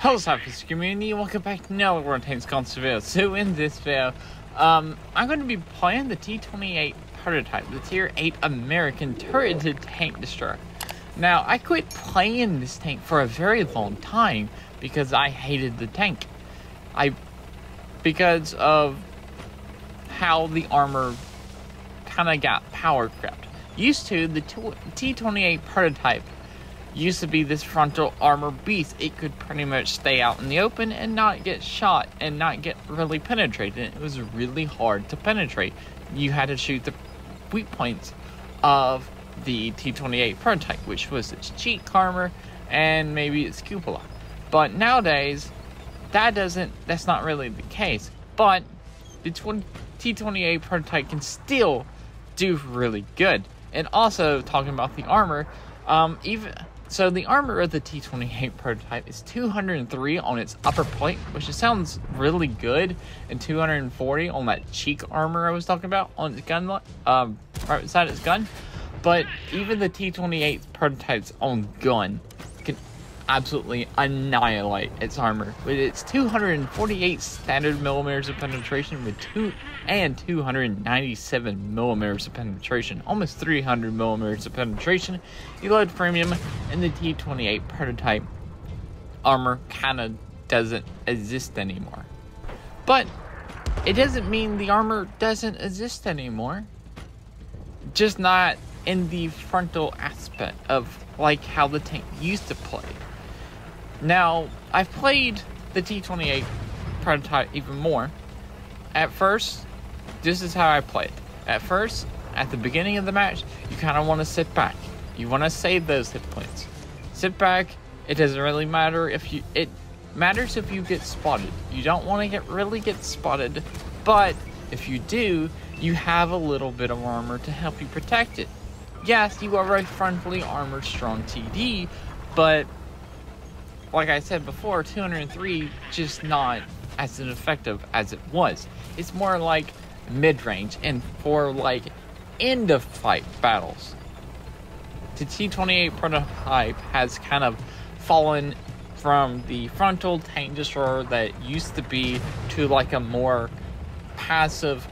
Hello Cypress community, welcome back to another World Tanks Console video. So in this video, um, I'm going to be playing the T-28 prototype, the Tier 8 American turreted tank destroyer. Now, I quit playing this tank for a very long time because I hated the tank. I, because of how the armor kind of got power crept. Used to, the T-28 prototype used to be this frontal armor beast. It could pretty much stay out in the open and not get shot and not get really penetrated. It was really hard to penetrate. You had to shoot the weak points of the T28 prototype, which was its cheek armor and maybe its cupola. But nowadays, that doesn't, that's not really the case. But the T28 prototype can still do really good. And also, talking about the armor, um, even so the armor of the T28 prototype is 203 on its upper plate, which sounds really good, and 240 on that cheek armor I was talking about on its gun, um, right beside its gun. But even the T28 prototype's own gun absolutely annihilate its armor with its 248 standard millimeters of penetration with two and 297 millimeters of penetration, almost 300 millimeters of penetration. Eloyd premium and the T28 prototype armor kind of doesn't exist anymore. But it doesn't mean the armor doesn't exist anymore. Just not in the frontal aspect of like how the tank used to play. Now, I've played the T28 prototype even more. At first, this is how I play it. At first, at the beginning of the match, you kind of want to sit back. You want to save those hit points. Sit back. It doesn't really matter if you. It matters if you get spotted. You don't want to get really get spotted, but if you do, you have a little bit of armor to help you protect it. Yes, you are a frontally armored strong TD, but like I said before, 203 just not as effective as it was. It's more like mid range and for like end of fight battles. The T28 prototype has kind of fallen from the frontal tank destroyer that used to be to like a more passive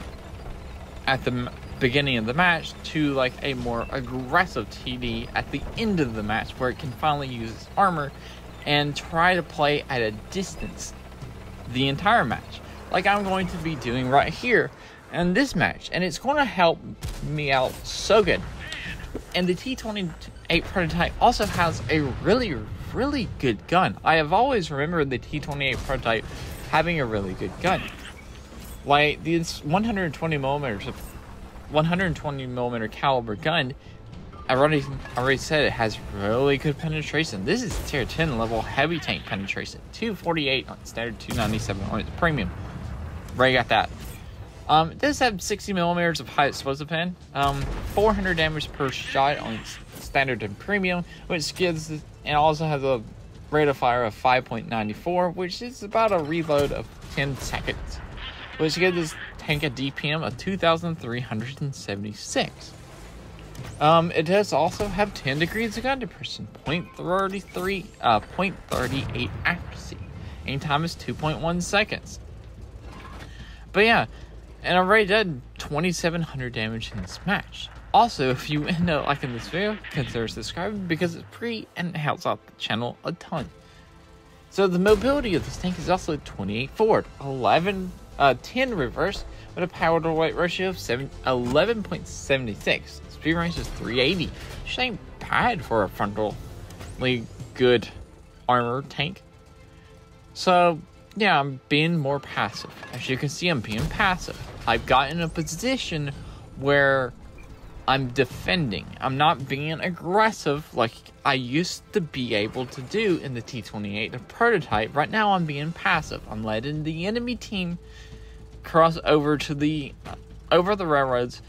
at the beginning of the match to like a more aggressive TD at the end of the match where it can finally use its armor and try to play at a distance the entire match like I'm going to be doing right here in this match, and it's going to help me out so good. And the T28 prototype also has a really, really good gun. I have always remembered the T28 prototype having a really good gun. Like this 120 millimeters of 120 millimeter caliber gun, I already already said it has really good penetration. This is tier 10 level heavy tank penetration. 248 on standard, 297 on its premium. Right, got that. Um, it does have 60 millimeters of high explosive pen, um, 400 damage per shot on standard and premium, which gives and also has a rate of fire of 5.94, which is about a reload of 10 seconds, which gives this tank a DPM of 2,376. Um, it does also have 10 degrees of gun depression, 0.33, uh, 0.38 accuracy. Aim time is 2.1 seconds. But yeah, and I already did 2700 damage in this match. Also, if you end up liking this video, consider subscribing because it's free and it helps out the channel a ton. So the mobility of this tank is also 28 forward, 11, uh, 10 reverse, with a power to weight ratio of 11.76. Speed range is 380, which ain't bad for a frontally good armor tank. So yeah, I'm being more passive. As you can see, I'm being passive. I've gotten a position where I'm defending. I'm not being aggressive like I used to be able to do in the T28 the prototype. Right now, I'm being passive. I'm letting the enemy team cross over to the over the railroads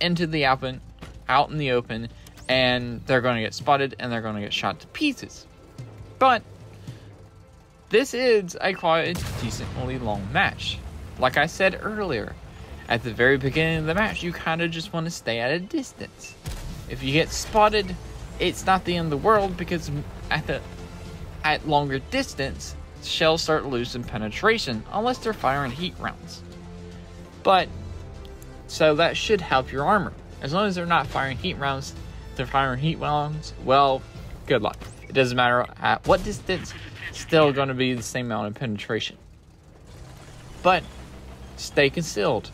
into the open, out in the open, and they're going to get spotted and they're going to get shot to pieces. But this is a quite decently long match. Like I said earlier, at the very beginning of the match, you kind of just want to stay at a distance. If you get spotted, it's not the end of the world because at the at longer distance, shells start losing penetration unless they're firing heat rounds. But, so that should help your armor. As long as they're not firing heat rounds, they're firing heat rounds, well, good luck. It doesn't matter at what distance, still going to be the same amount of penetration. But, stay concealed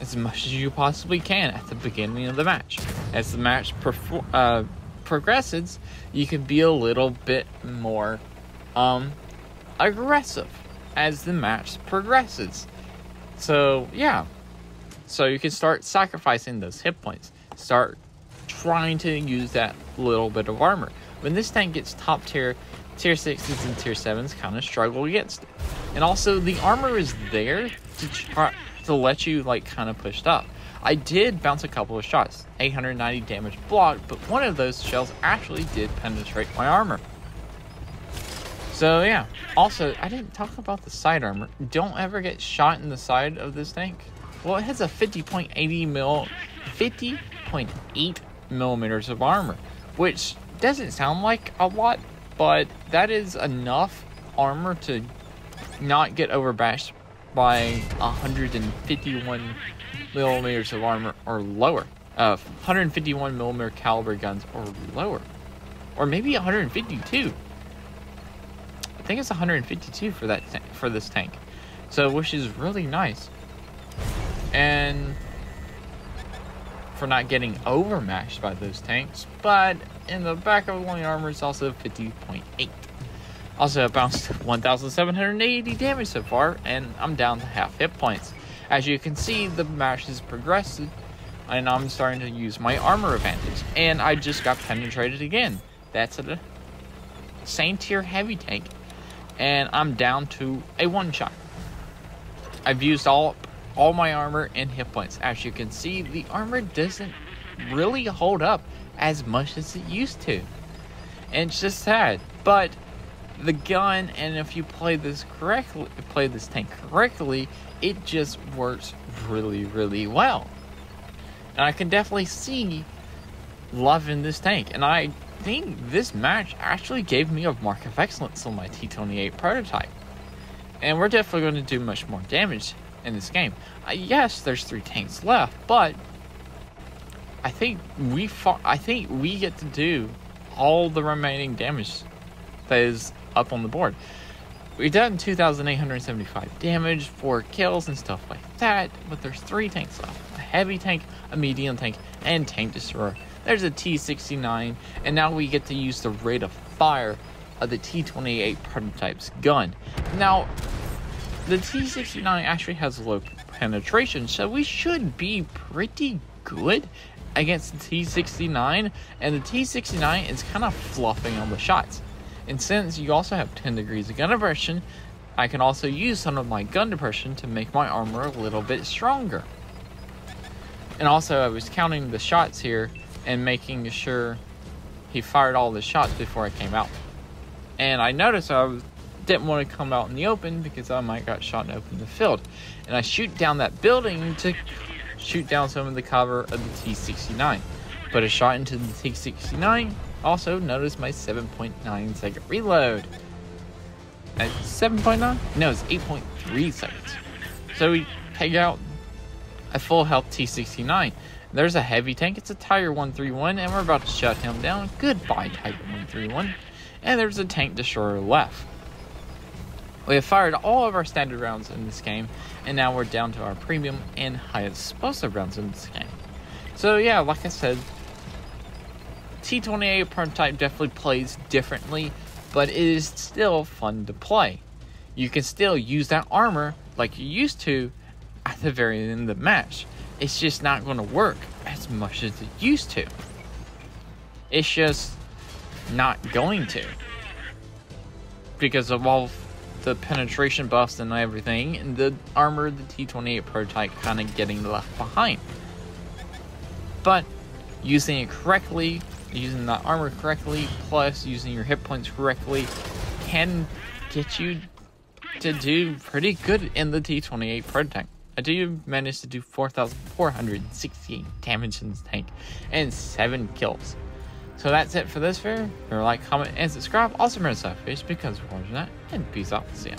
as much as you possibly can at the beginning of the match. As the match perfor- uh, progresses, you can be a little bit more um, aggressive as the match progresses. So, yeah. So you can start sacrificing those hit points. Start trying to use that little bit of armor. When this tank gets top tier, tier 6s and tier 7s kind of struggle against it. And also, the armor is there to try to let you, like, kind of pushed up. I did bounce a couple of shots, 890 damage blocked, but one of those shells actually did penetrate my armor. So yeah. Also, I didn't talk about the side armor. Don't ever get shot in the side of this tank. Well, it has a 50.80 mil, 50.8 millimeters of armor, which doesn't sound like a lot, but that is enough armor to not get overmatched by 151 millimeters of armor or lower. Uh, 151 millimeter caliber guns or lower, or maybe 152. Think it's 152 for that for this tank, so which is really nice. And for not getting overmatched by those tanks, but in the back of the armor is also 50.8. Also, I bounced 1,780 damage so far, and I'm down to half hit points. As you can see, the match is progressing, and I'm starting to use my armor advantage. And I just got penetrated again. That's a same tier heavy tank, and I'm down to a one shot. I've used all all my armor and hit points. As you can see, the armor doesn't really hold up as much as it used to. And it's just sad. But the gun, and if you play this correctly, play this tank correctly, it just works really, really well. And I can definitely see love in this tank. And I think this match actually gave me a mark of excellence on my T28 prototype. And we're definitely going to do much more damage in this game. Uh, yes, there's three tanks left, but I think we I think we get to do all the remaining damage that is up on the board. We've done 2,875 damage, 4 kills, and stuff like that, but there's 3 tanks left. A heavy tank, a medium tank, and tank destroyer. There's a T-69, and now we get to use the rate of fire of the T-28 prototype's gun. Now, the T-69 actually has low penetration, so we should be pretty good against the T-69, and the T-69 is kind of fluffing on the shots. And since you also have 10 degrees of gun depression, I can also use some of my gun depression to make my armor a little bit stronger. And also I was counting the shots here and making sure he fired all the shots before I came out. And I noticed I didn't want to come out in the open because I might got shot in open the field. And I shoot down that building to shoot down some of the cover of the T-69. But a shot into the T-69 also, notice my 7.9 second reload. At 7.9? No, it's 8.3 seconds. So we take out a full health T69. There's a heavy tank. It's a Tiger 131, and we're about to shut him down. Goodbye, Tiger 131. And there's a tank destroyer left. We have fired all of our standard rounds in this game, and now we're down to our premium and high explosive rounds in this game. So yeah, like I said, T28 prototype definitely plays differently, but it is still fun to play. You can still use that armor like you used to at the very end of the match. It's just not going to work as much as it used to. It's just not going to. Because of all the penetration buffs and everything, and the armor, of the T28 prototype kind of getting left behind. But using it correctly using the armor correctly, plus using your hit points correctly, can get you to do pretty good in the T28 prototype. I do manage to do 4,468 damage in this tank and 7 kills. So that's it for this video. Remember, like, comment, and subscribe. Also, remember to selfish because we're watching that. And peace out. See ya.